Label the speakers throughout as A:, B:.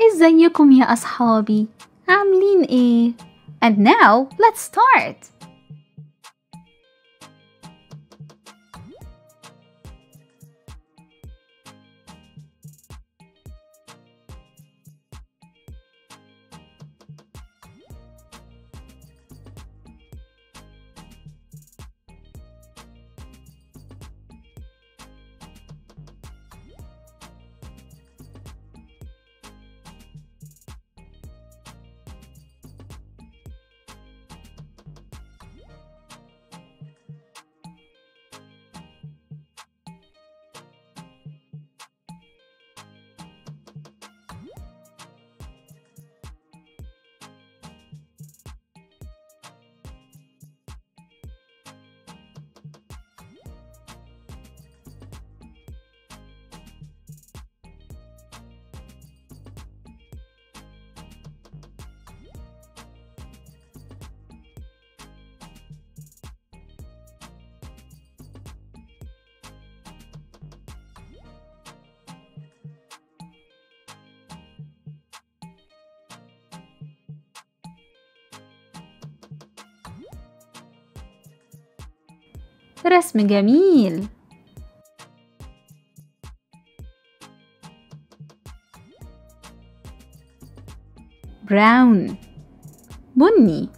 A: ازيكم يا أصحابي؟ عاملين ايه؟ And now let's start! رسم جميل. براون بني.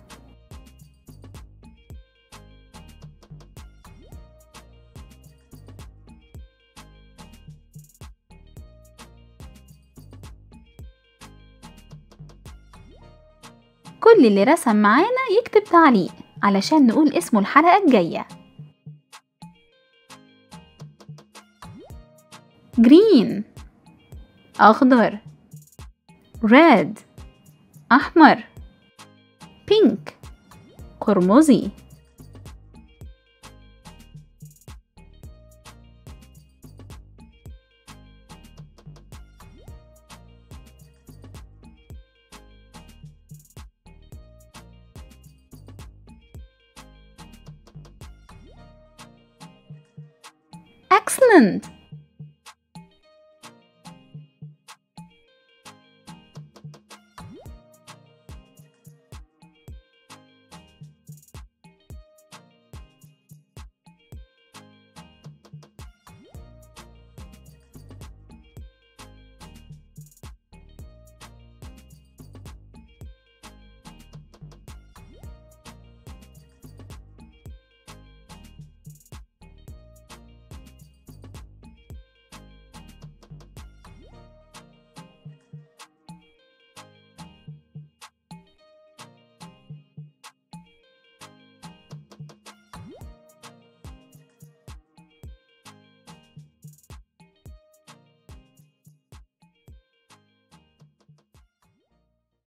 A: كل اللي رسم معانا يكتب تعليق علشان نقول اسمه الحلقة الجاية. جرين أخضر ريد أحمر بينك قرمزي Excellent!